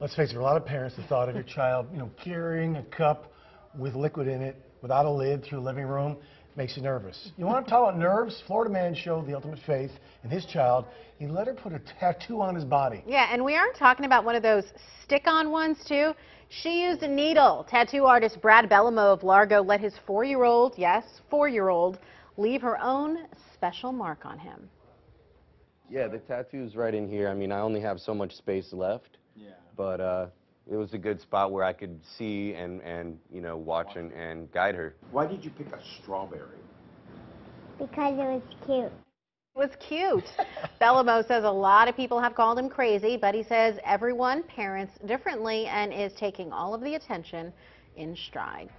Let's face it, for a lot of parents, the thought of your child, you know, carrying a cup with liquid in it without a lid through the living room makes you nervous. You want to talk about nerves? Florida man showed the ultimate faith in his child. He let her put a tattoo on his body. Yeah, and we aren't talking about one of those stick-on ones, too. She used a needle. Tattoo artist Brad Bellamo of Largo let his four-year-old, yes, four-year-old, leave her own special mark on him. Yeah, the tattoo's right in here. I mean, I only have so much space left. Yeah. But uh, it was a good spot where I could see and, and you know, watch and, and guide her. Why did you pick a strawberry? Because it was cute. It was cute. Bellamo says a lot of people have called him crazy, but he says everyone parents differently and is taking all of the attention in stride.